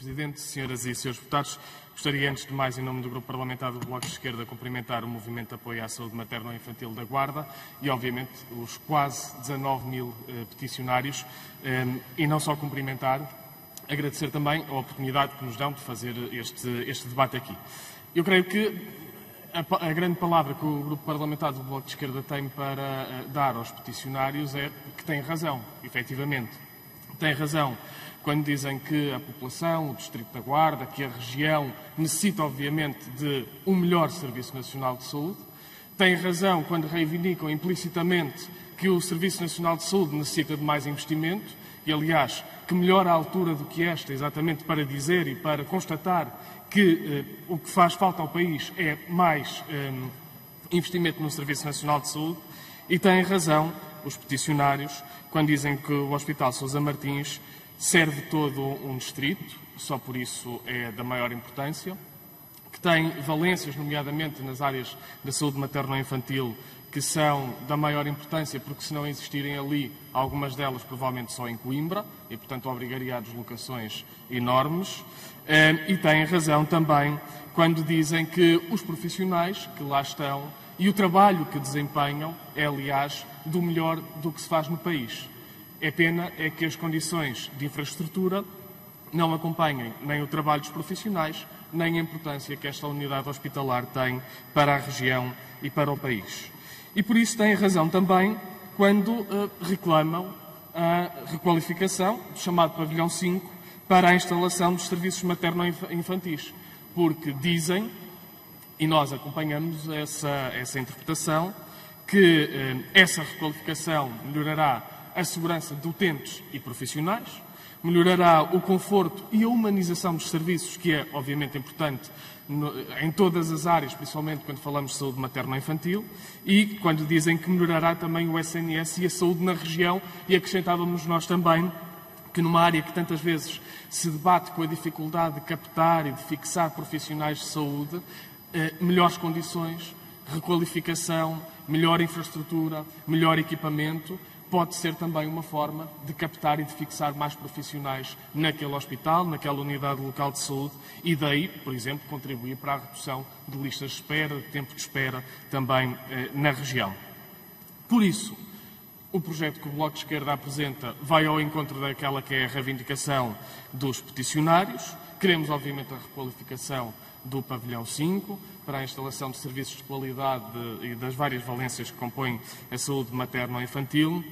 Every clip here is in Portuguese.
Presidente, senhoras e senhores deputados, gostaria antes de mais, em nome do Grupo Parlamentar do Bloco de Esquerda, cumprimentar o movimento de apoio à saúde materno-infantil da Guarda e, obviamente, os quase 19 mil eh, peticionários eh, e não só cumprimentar, agradecer também a oportunidade que nos dão de fazer este, este debate aqui. Eu creio que a, grande palavra que o Grupo Parlamentar do Bloco de Esquerda tem para uh, dar aos peticionários é que tem razão, efetivamente. Tem razão quando dizem que a população, o Distrito da Guarda, que a região necessita, obviamente, de um melhor Serviço Nacional de Saúde. Têm razão quando reivindicam implicitamente que o Serviço Nacional de Saúde necessita de mais investimento e, aliás, que melhor a altura do que esta, exatamente para dizer e para constatar que eh, o que faz falta ao país é mais eh, investimento no Serviço Nacional de Saúde. E têm razão os peticionários quando dizem que o Hospital Sousa Martins serve todo um distrito, só por isso é da maior importância, que tem valências, nomeadamente nas áreas da saúde materno-infantil, que são da maior importância, porque se não existirem ali, algumas delas provavelmente só em Coimbra, e portanto obrigaria a deslocações enormes. Eh, e têm razão também quando dizem que os profissionais que lá estão e o trabalho que desempenham é, aliás, do melhor do que se faz no país. É pena é que as condições de infraestrutura não acompanhem nem o trabalho dos profissionais, nem a importância que esta unidade hospitalar tem para a região e para o país. E por isso têm razão também quando uh, reclamam a requalificação do chamado pavilhão 5 para a instalação dos serviços materno-infantis, porque dizem, e nós acompanhamos essa, essa interpretação, que uh, essa requalificação melhorará a segurança de utentes e profissionais, melhorará o conforto e a humanização dos serviços, que é obviamente importante no, em todas as áreas, principalmente quando falamos de saúde materno-infantil, e quando dizem que melhorará também o SNS e a saúde na região, e acrescentávamos nós também que numa área que tantas vezes se debate com a dificuldade de captar e de fixar profissionais de saúde, eh, melhores condições, requalificação, melhor infraestrutura, melhor equipamento, pode ser também uma forma de captar e de fixar mais profissionais naquele hospital, naquela unidade local de saúde e daí, por exemplo, contribuir para a redução de listas de espera, de tempo de espera também eh, na região. Por isso, o projeto que o Bloco de Esquerda apresenta vai ao encontro daquela que é a reivindicação dos peticionários. Queremos, obviamente, a requalificação do pavilhão 5 para a instalação de serviços de qualidade e das várias valências que compõem a saúde materno-infantil.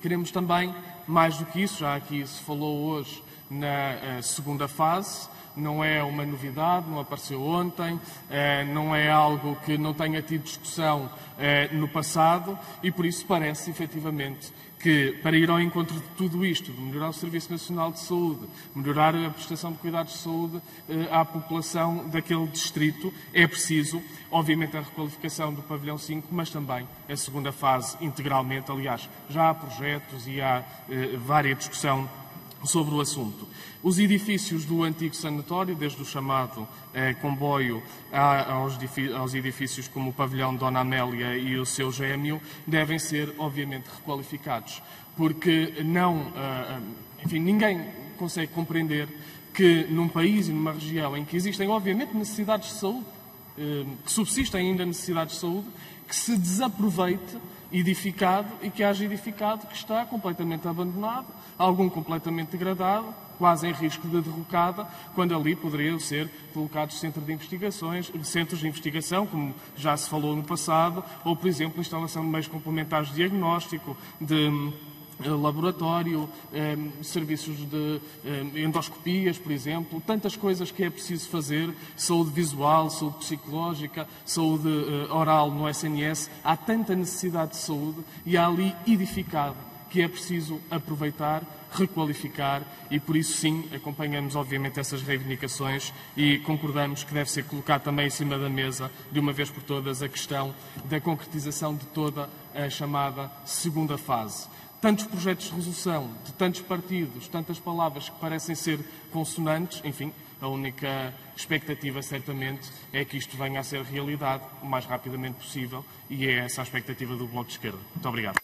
Queremos também, mais do que isso, já aqui se falou hoje na eh, segunda fase, não é uma novidade, não apareceu ontem, eh, não é algo que não tenha tido discussão eh, no passado e por isso parece efetivamente que, para ir ao encontro de tudo isto, de melhorar o Serviço Nacional de Saúde, melhorar a prestação de cuidados de saúde eh, à população daquele distrito, é preciso, obviamente, a requalificação do pavilhão 5, mas também a segunda fase integralmente. Aliás, já há projetos e há eh, várias discussão sobre o assunto. Os edifícios do antigo sanatório, desde o chamado eh, comboio aos, aos, edifícios como o pavilhão Dona Amélia e o seu gêmeo, devem ser, obviamente, requalificados, porque não, eh, enfim, ninguém consegue compreender que num país e numa região em que existem, obviamente, necessidades de saúde, eh, que subsistem ainda necessidades de saúde, que se desaproveite edificado e que haja edificado que está completamente abandonado, algum completamente degradado, quase em risco de derrocada, quando ali poderiam ser colocados centros de investigações, centros de investigação, como já se falou no passado, ou, por exemplo, instalação de meios complementares de diagnóstico, de eh, laboratório, eh, serviços de eh, endoscopias, por exemplo, tantas coisas que é preciso fazer, saúde visual, saúde psicológica, saúde oral no SNS, há tanta necessidade de saúde e há ali edificado que é preciso aproveitar, requalificar e por isso sim acompanhamos obviamente essas reivindicações e concordamos que deve ser colocado também em cima da mesa de uma vez por todas a questão da concretização de toda a chamada segunda fase tantos projetos de resolução, de tantos partidos, tantas palavras que parecem ser consonantes, enfim, a única expectativa, certamente, é que isto venha a ser realidade o mais rapidamente possível e é essa a expectativa do Bloco de Esquerda. Muito obrigado.